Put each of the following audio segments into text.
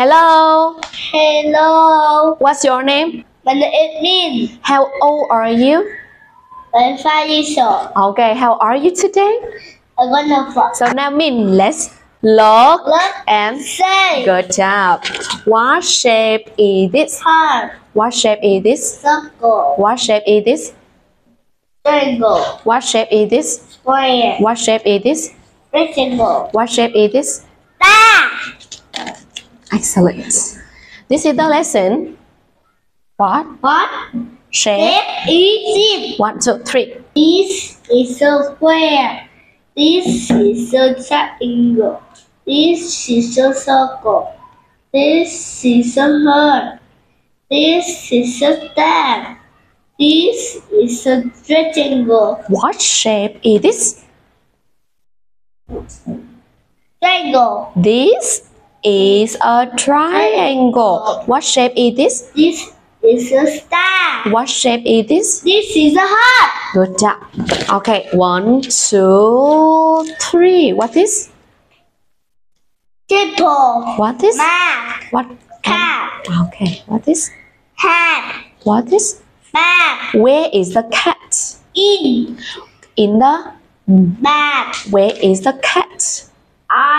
Hello. Hello, What's your name? my name is Min. How old are you? I'm five years old. Okay, how are you today? I'm fuck. So now Min, let's look Look and say good job. What shape is this? heart, What shape is this? circle, What shape is this? triangle, What shape is this? square, What shape is this? rectangle. What shape is this? Ah! Excellent. This is the lesson. What What shape? shape is it? One, two, three. This is a square. This is a triangle. This is a circle. This is a heart. This is a star. This is a rectangle. What shape is this? Triangle. This is a triangle. What shape is this? This is a star. What shape is this? This is a heart. Good job. Okay, one, two, three. What is? Triple. What is? Mark. What? Cat. Okay, what is? Hat. What is? Bag. Where is the cat? In. In the. Bag. Where is the cat?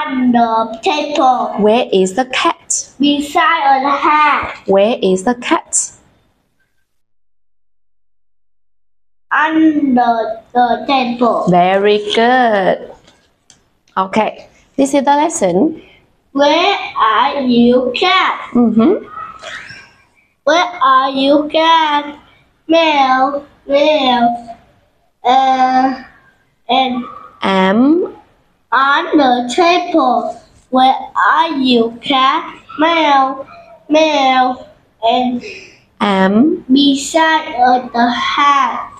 On the table. Where is the cat? Beside the hat. Where is the cat? Under the table. Very good. Okay, this is the lesson. Where are you, cat? Mm-hmm. Where are you, cat? Meow, meow. Uh, and Am on the table. Where are you, cat? Meow, meow. And am beside of the hat.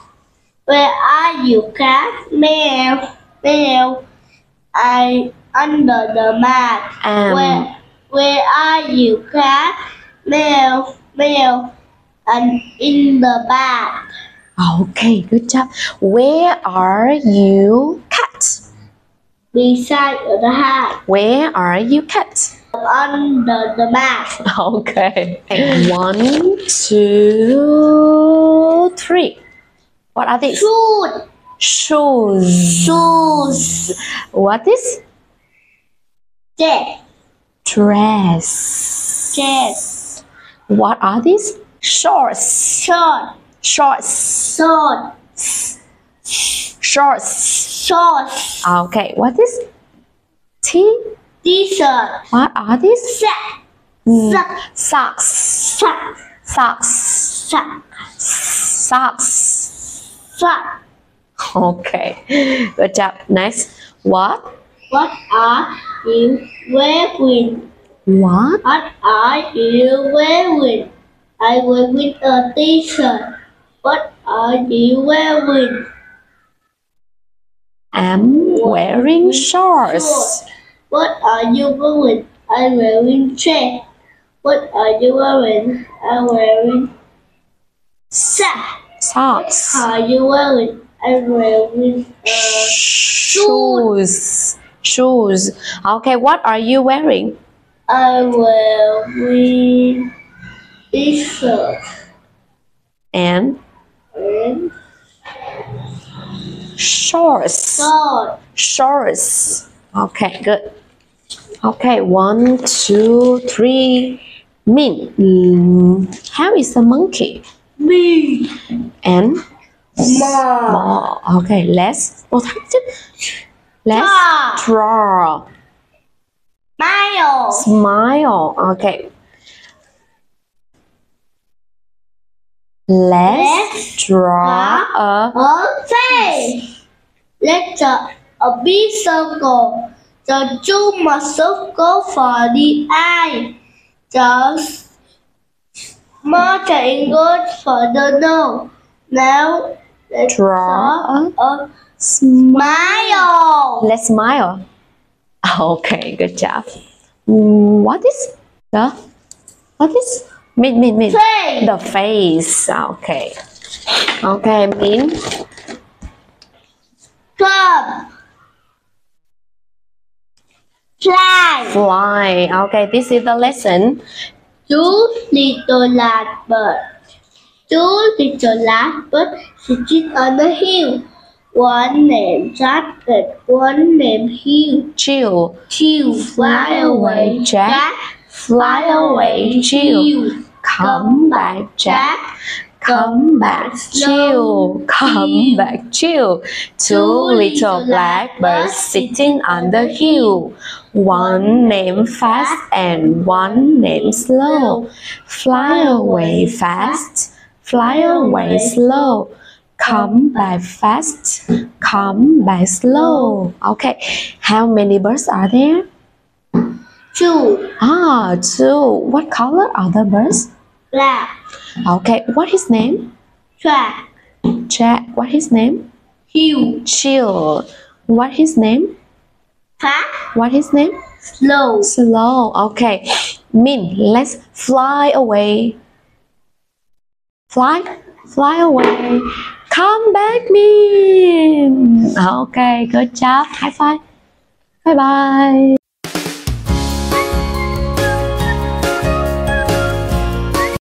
Where are you, cat? Meow, meow. I under the mat. am Where Where are you, cat? Meow, meow. And in the bag. Okay, good job. Where are you, cat? Beside the hat. Where are you, cat? Under the mat. Okay. One, two, three. What are these? Shoot. Shoes. Shoes. What is? Dress. Dress. Jet. What are these? Shorts. Short. Shorts. Short. Shorts. Shorts. Okay, what is? T. T-shirt. What are these? Sack. Mm. Socks. Sack. Socks. Sack. Socks. Sack. Okay, good job. Next, what? What are you wearing? What? What are you wearing? I wearing a t-shirt. What are you wearing? I'm wearing shorts. What are you wearing? I'm wearing shirt. What are you wearing? I'm wearing socks. Socks. What Are you wearing? I'm wearing uh, Shoes. Shoes. Okay, what are you wearing? I'm wearing t-shirt And and shorts. short. Shorts. Okay, good. Okay, one, two, three. Min. Mm, how is the monkey? Me. And Small. small. Okay, let's. Oh, let's Draw. draw. Smile. Smile. Okay. Let's, draw a A face. Let's a, a big circle. The two must circle for the eye. The small triangle for the nose. Now let's Draw draw a smile. smile. Let's smile. Okay, good job. What is the what is min min min Face. the face? Ah, okay, okay, min Club. Fly. Fly. Okay, this is the lesson. Two little blackbird. Two little blackbird sitting on the hill. One named Jack and one named Hugh. Jill. Two fly away, Jack. Fly away, Jill. Come back, Jack. Come back, Jill. Come back, Jill. Two little blackbirds sitting on the hill. One named fast and one named slow. Fly away fast, fly away slow. Come back fast, come back slow. Okay, how many birds are there? Two Ah, two. What color are the birds? black. Okay, what his name? Jack. Jack. What his name? Hugh. Jill. What his name? Fast. What his name? Slow. Slow. Okay. Min, let's fly away. Fly, fly away. Come back, Min. Okay, good job. High five. Bye bye.